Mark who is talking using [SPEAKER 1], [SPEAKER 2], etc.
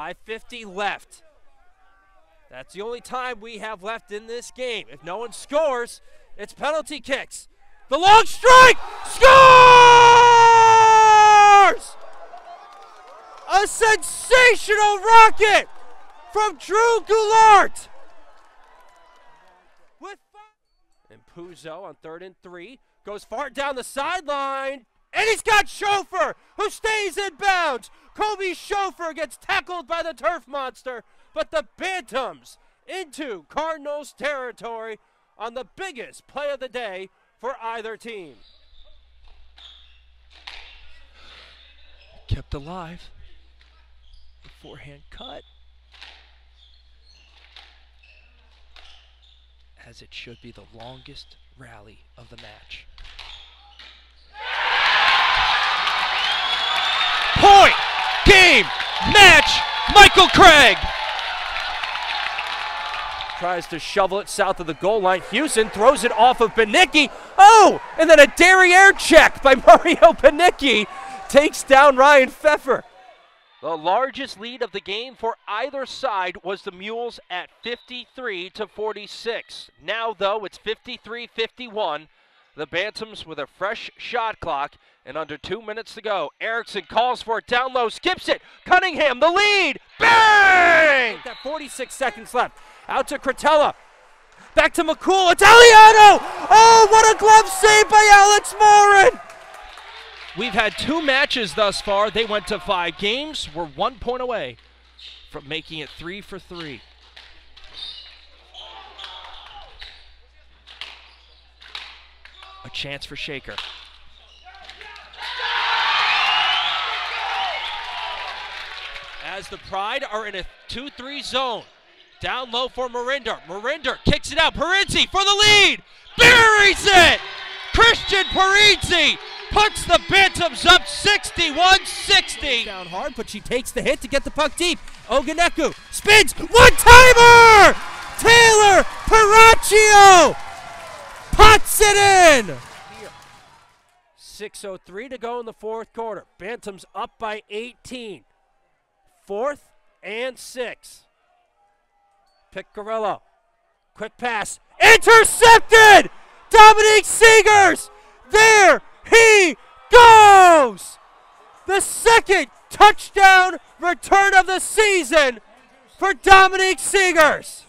[SPEAKER 1] 5.50 left. That's the only time we have left in this game. If no one scores, it's penalty kicks. The long strike scores! A sensational rocket from Drew Goulart. With and Puzzo on third and three goes far down the sideline, and he's got Chauffeur who stays in bounds. Kobe Chauffeur gets tackled by the turf monster, but the Bantams into Cardinals territory on the biggest play of the day for either team.
[SPEAKER 2] Kept alive. The forehand cut. As it should be the longest rally of the match. Match! Michael Craig!
[SPEAKER 1] Tries to shovel it south of the goal line. Houston throws it off of Banicki. Oh, and then a derriere check by Mario Banicki takes down Ryan Pfeffer. The largest lead of the game for either side was the Mules at 53 to 46. Now, though, it's 53 51. The Bantams with a fresh shot clock and under two minutes to go. Erickson calls for it down low, skips it. Cunningham, the lead. Bang! Got 46 seconds left. Out to Cretella. Back to McCool. Italiano! Oh, what a glove save by Alex Morin!
[SPEAKER 2] We've had two matches thus far. They went to five games. We're one point away from making it three for three. Chance for Shaker.
[SPEAKER 1] As the Pride are in a 2-3 zone. Down low for Marinder. Marinder kicks it out. Parizzi for the lead. Buries it! Christian Parizzi puts the Bantams up 61-60. Down hard, but she takes the hit to get the puck deep. Oganeku spins. One-timer! Taylor Paracchio puts it in! 6.03 to go in the fourth quarter. Bantams up by 18. Fourth and six. Piccarello. Quick pass. Intercepted! Dominique Seagears! There he goes! The second touchdown return of the season for Dominique Seagears.